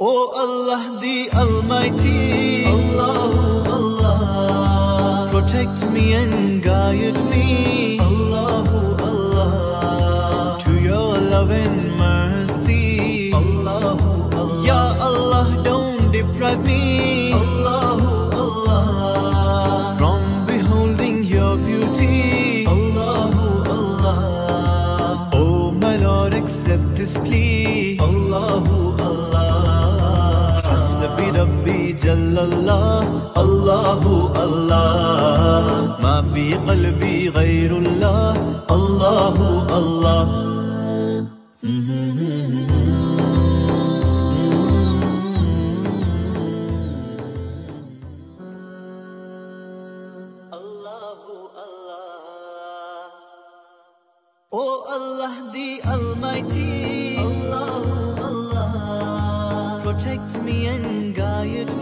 Oh Allah the Almighty, Allahu Allah. Protect me and guide me, الله الله الله ما في قلبي غير الله الله الله Allah Oh Allah the Almighty Allahu Allah Protect me and guide me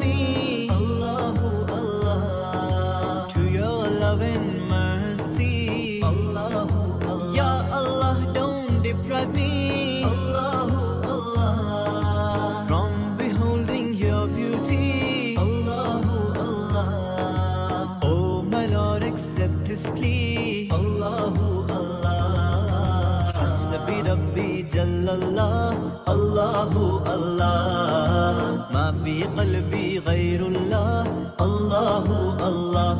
حسبي ربي جل الله الله الله ما في قلبي غير الله الله الله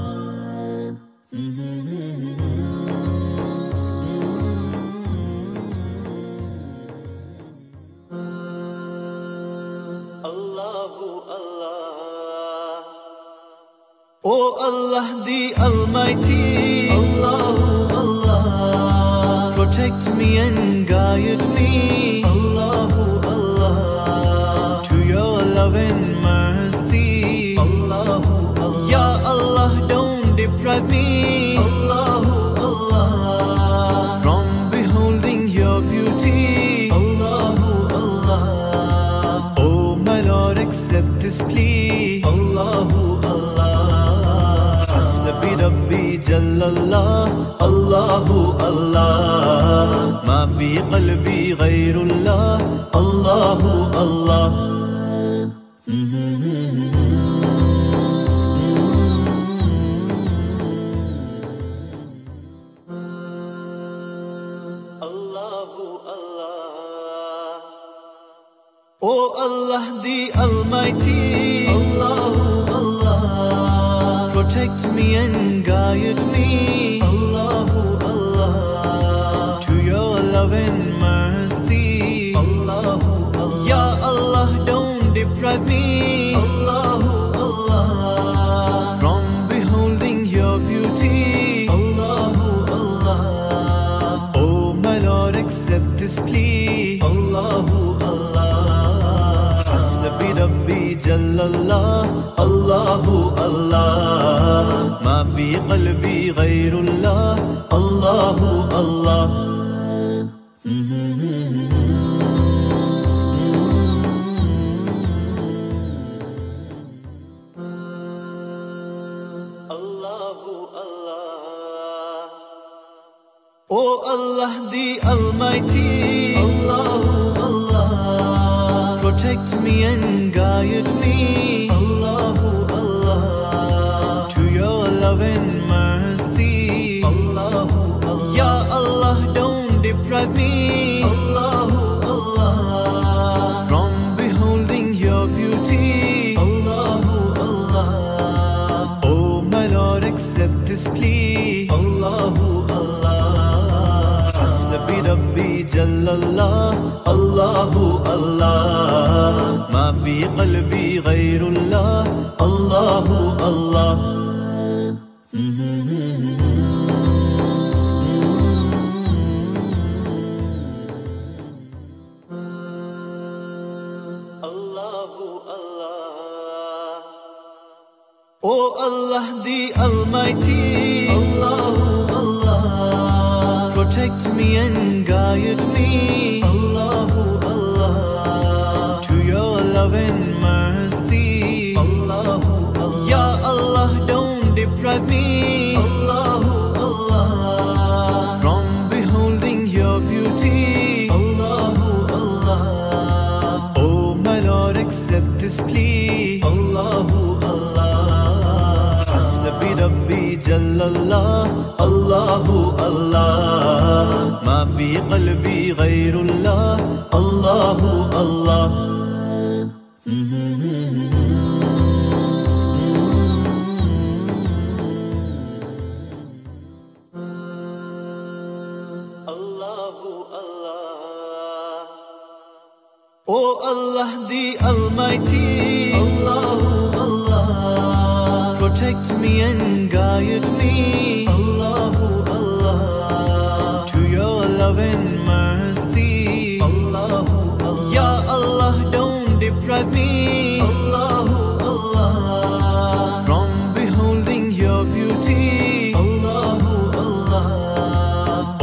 Allahu Allah Oh Allah the Almighty Allahu Allah Protect me and guide me. Allahu Allah To your love and mercy. Allahu Allah Ya Allah don't deprive me. Allahu Allah From beholding your beauty. Allahu Allah Oh my Lord accept this plea. Allahu Allah حسبي ربي جل الله الله الله. ما في قلبي غير الله الله الله. Allah Oh Allah the Almighty. Allahu Allah. protect me and guide me. Allahu Allah. To your love and mercy. Allahu Allah. Ya Allah, don't deprive me. Allahu Allah. From beholding your beauty. Allahu Allah. Oh my Lord, accept this plea. Allahu Allah. Hasbi Rabbi جل الله الله الله ما في قلبي غير الله الله الله Oh Allah the Almighty Allah protect me and guide me. Allahu Allah. To your love and mercy. Allahu Allah. Ya Allah, don't deprive me. Allahu Allah. From beholding your beauty. Allahu Allah. Oh my Lord, accept this plea. Allahu Allah. Hasbi Rabbi Jallallah. Allahu Allah. ما في قلبي غير الله الله الله Allahu Allah Oh Allah the Almighty Allahu Allah Protect me and guide me الله الله ما في قلبي غير الله الله الله Allah Oh Allah the Almighty Allahu Allah Protect me and guide me Allahu love and mercy Allahu Allah Ya Allah don't deprive me Allahu Allah From beholding your beauty Allahu Allah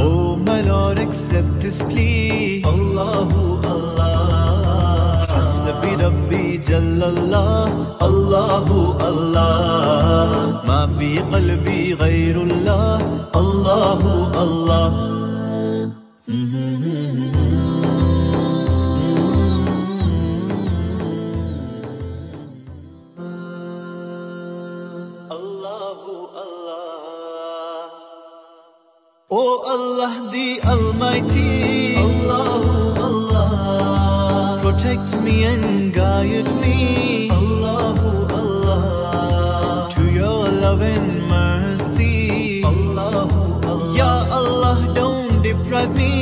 Oh my Lord accept this plea Allah حسبي ربي جل الله الله الله ما في قلبي غير الله الله الله Oh Allah the Almighty, Allahu Allah, protect me and guide me, Allahu Allah, to your love and mercy, Allahu Allah. Ya Allah, don't deprive me.